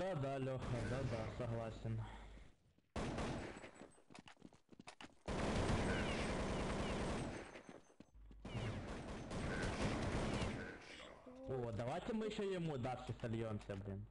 Да-да, Леха, да-да, согласен. О, давайте мы еще ему дальше сольемся, блин.